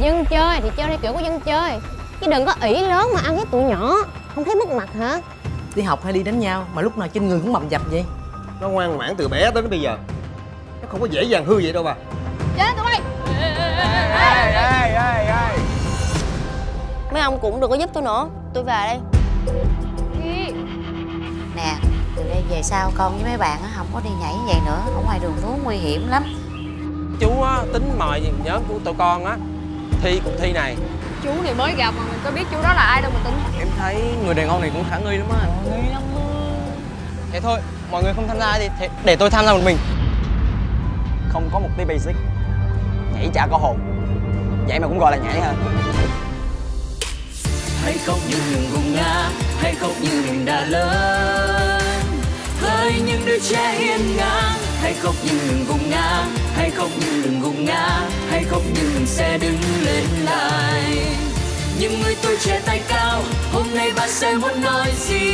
dân chơi thì chơi theo kiểu của dân chơi. Chứ đừng có ỷ lớn mà ăn với tụi nhỏ. Không thấy mất mặt hả? Đi học hay đi đánh nhau mà lúc nào trên người cũng bầm dập vậy? Nó ngoan ngoãn từ bé tới bây giờ. Nó không có dễ dàng hư vậy đâu bà. Chết tụi bay! Ê ê ê ê mấy ông cũng đừng có giúp tôi nữa. Tôi về đây. Nè từ đây về sau con với mấy bạn á không có đi nhảy như vậy nữa. Ở ngoài đường phố nguy hiểm lắm. Chú á tính mời nhóm của tụi con á thi cuộc thi này. Chú này mới gặp mà mình có biết chú đó là ai đâu mà tính em thấy người đàn ông này cũng khả nghi lắm á. Thế thôi mọi người không tham gia thì thế để tôi tham gia một mình. Không có một tí basic. Nhảy chả có hồn. Vậy mà cũng gọi là nhảy hả? Hãy khóc như đừng gục ngã hãy khóc như mình đã lớn. Hỡi những đứa trẻ hiên ngang hãy khóc nhưng đừng gục ngã hãy khóc nhưng đừng gục ngã hãy khóc nhưng mình sẽ đứng những người tuổi trẻ tay cao hôm nay bạn sẽ muốn nói gì?